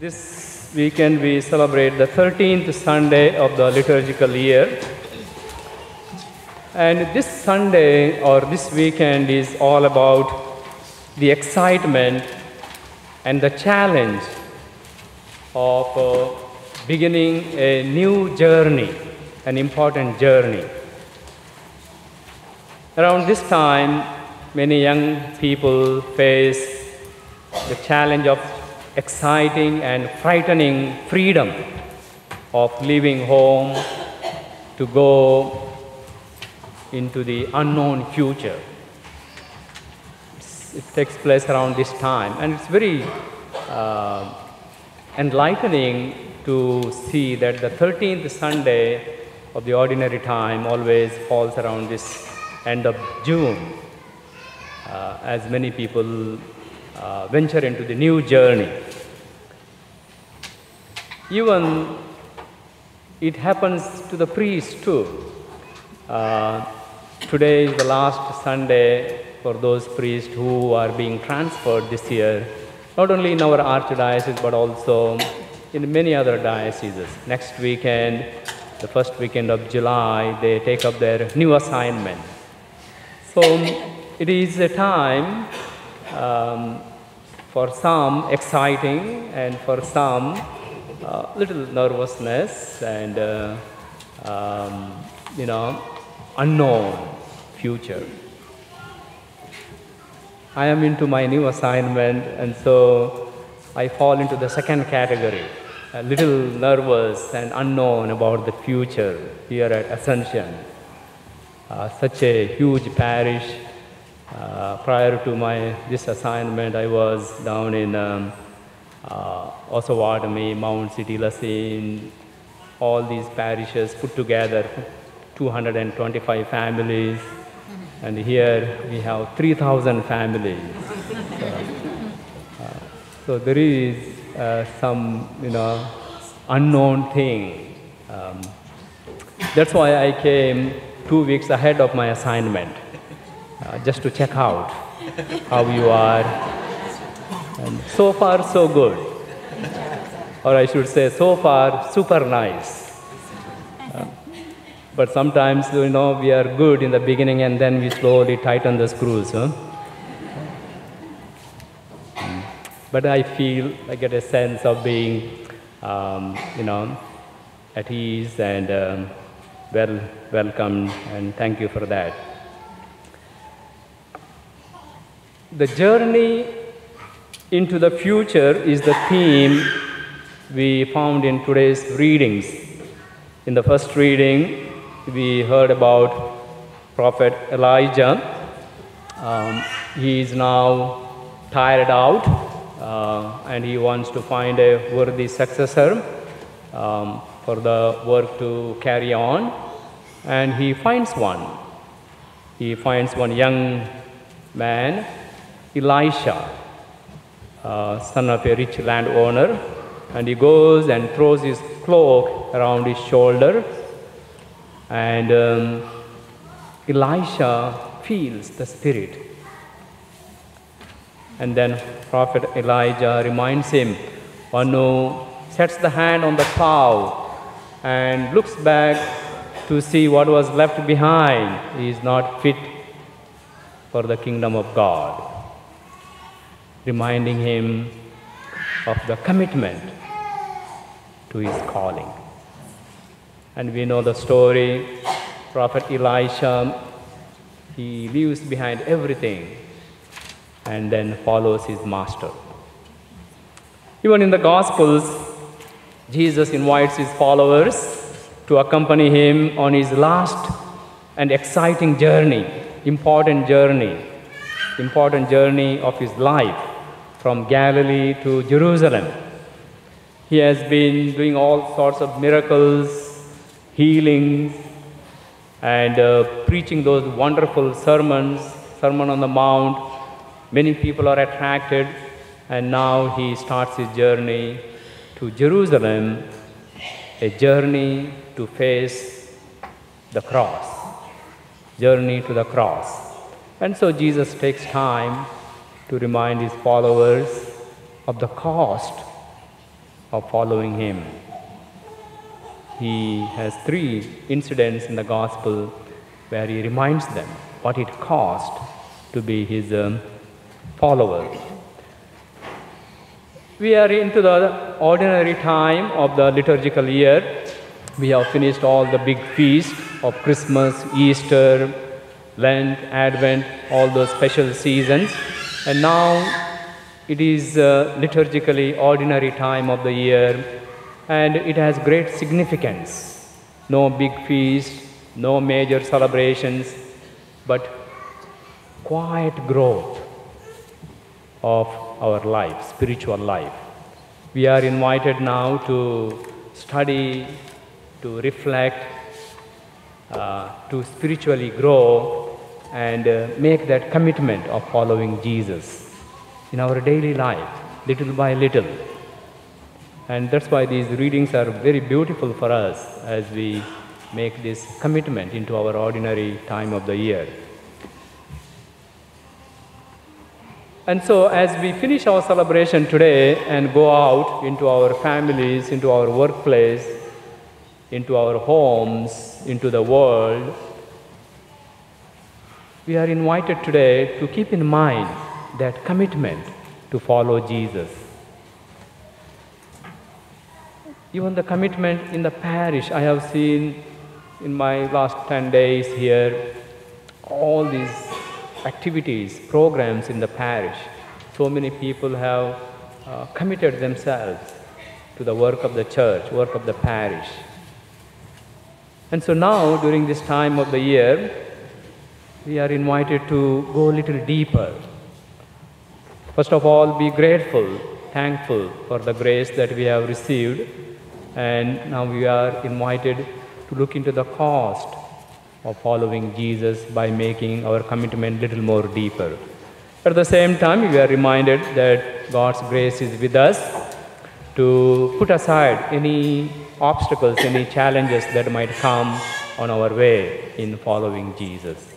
This weekend we celebrate the 13th Sunday of the liturgical year. And this Sunday or this weekend is all about the excitement and the challenge of uh, beginning a new journey, an important journey. Around this time, many young people face the challenge of exciting and frightening freedom of leaving home to go into the unknown future. It takes place around this time, and it's very uh, enlightening to see that the 13th Sunday of the ordinary time always falls around this end of June, uh, as many people uh, venture into the new journey. Even it happens to the priest too. Uh, today is the last Sunday for those priests who are being transferred this year, not only in our archdiocese but also in many other dioceses. Next weekend, the first weekend of July, they take up their new assignment. So it is a time um, for some exciting and for some uh, little nervousness and uh, um, you know unknown future. I am into my new assignment and so I fall into the second category, a little nervous and unknown about the future here at Ascension. Uh, such a huge parish. Uh, prior to my this assignment, I was down in um, uh, Osawatomie, Mound City, La Cygne, all these parishes put together, 225 families, and here we have 3,000 families. So, uh, so there is uh, some, you know, unknown thing. Um, that's why I came two weeks ahead of my assignment, uh, just to check out how you are. And so far, so good. Or I should say, so far, super nice. Uh, but sometimes, you know, we are good in the beginning and then we slowly tighten the screws. Huh? But I feel, I get a sense of being, um, you know, at ease and um, well welcomed, and thank you for that. The journey into the future is the theme we found in today's readings. In the first reading, we heard about Prophet Elijah. Um, he is now tired out uh, and he wants to find a worthy successor um, for the work to carry on. And he finds one. He finds one young man, Elisha, uh, son of a rich landowner, and he goes and throws his cloak around his shoulder. And um, Elisha feels the Spirit. And then Prophet Elijah reminds him who sets the hand on the plow and looks back to see what was left behind he is not fit for the kingdom of God. Reminding him of the commitment to his calling. And we know the story Prophet Elisha, he leaves behind everything and then follows his master. Even in the Gospels, Jesus invites his followers to accompany him on his last and exciting journey, important journey, important journey of his life from Galilee to Jerusalem. He has been doing all sorts of miracles, healings, and uh, preaching those wonderful sermons, Sermon on the Mount. Many people are attracted, and now he starts his journey to Jerusalem, a journey to face the cross, journey to the cross. And so Jesus takes time to remind his followers of the cost of following Him. He has three incidents in the Gospel where He reminds them what it cost to be His um, follower. We are into the ordinary time of the liturgical year. We have finished all the big feasts of Christmas, Easter, Lent, Advent, all those special seasons. And now it is uh, liturgically ordinary time of the year and it has great significance. No big feast, no major celebrations, but quiet growth of our life, spiritual life. We are invited now to study, to reflect, uh, to spiritually grow and uh, make that commitment of following Jesus in our daily life, little by little. And that's why these readings are very beautiful for us as we make this commitment into our ordinary time of the year. And so, as we finish our celebration today and go out into our families, into our workplace, into our homes, into the world, we are invited today to keep in mind that commitment to follow Jesus. Even the commitment in the parish, I have seen in my last 10 days here, all these activities, programs in the parish. So many people have uh, committed themselves to the work of the church, work of the parish. And so now, during this time of the year, we are invited to go a little deeper. First of all, be grateful, thankful for the grace that we have received. And now we are invited to look into the cost of following Jesus by making our commitment a little more deeper. At the same time, we are reminded that God's grace is with us to put aside any obstacles, any challenges that might come on our way in following Jesus.